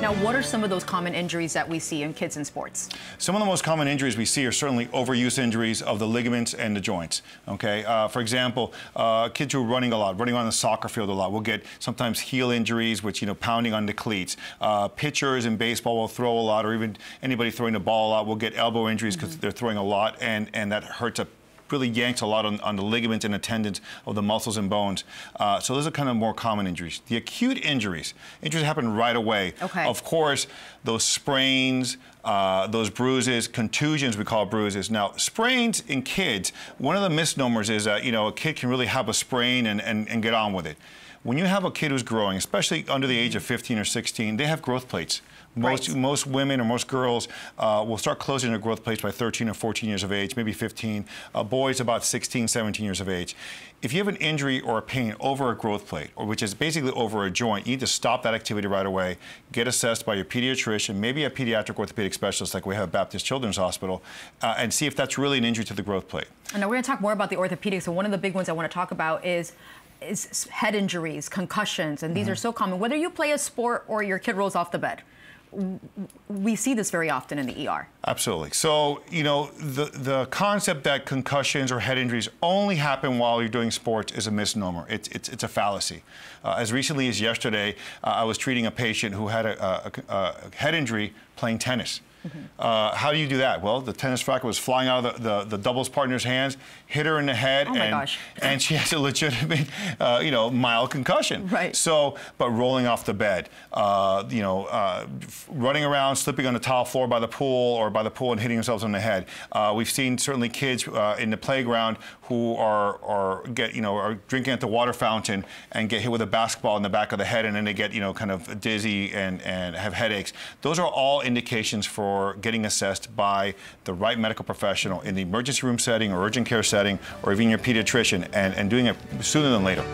Now, what are some of those common injuries that we see in kids in sports? Some of the most common injuries we see are certainly overuse injuries of the ligaments and the joints. Okay, uh, for example, uh, kids who are running a lot, running on the soccer field a lot, will get sometimes heel injuries, which you know, pounding on the cleats. Uh, pitchers in baseball will throw a lot, or even anybody throwing the ball a lot will get elbow injuries because mm -hmm. they're throwing a lot, and and that hurts a really yanks a lot on, on the ligaments and the tendons of the muscles and bones. Uh, so those are kind of more common injuries. The acute injuries, injuries happen right away. Okay. Of course, those sprains, uh, those bruises, contusions we call bruises. Now, sprains in kids, one of the misnomers is that, you know, a kid can really have a sprain and, and, and get on with it. When you have a kid who's growing, especially under the age of 15 or 16, they have growth plates. Most, right. most women or most girls uh, will start closing their growth plates by 13 or 14 years of age, maybe 15. Uh, boys about 16, 17 years of age. If you have an injury or a pain over a growth plate, or which is basically over a joint, you need to stop that activity right away, get assessed by your pediatrician, maybe a pediatric orthopedic specialist like we have at Baptist Children's Hospital, uh, and see if that's really an injury to the growth plate. And now we're going to talk more about the orthopedics. So one of the big ones I want to talk about is is head injuries, concussions, and these mm -hmm. are so common. Whether you play a sport or your kid rolls off the bed, we see this very often in the ER. Absolutely. So, you know, the, the concept that concussions or head injuries only happen while you're doing sports is a misnomer. It's, it's, it's a fallacy. Uh, as recently as yesterday, uh, I was treating a patient who had a, a, a head injury playing tennis. Mm -hmm. uh, how do you do that? Well, the tennis racket was flying out of the, the, the doubles partner's hands, hit her in the head, oh and, and she has a legitimate, uh, you know, mild concussion. Right. So, but rolling off the bed, uh, you know, uh, running around, slipping on the tile floor by the pool or by the pool and hitting themselves on the head. Uh, we've seen certainly kids uh, in the playground who are, are get, you know, are drinking at the water fountain and get hit with a basketball in the back of the head, and then they get, you know, kind of dizzy and, and have headaches. Those are all indications for for getting assessed by the right medical professional in the emergency room setting or urgent care setting or even your pediatrician and, and doing it sooner than later.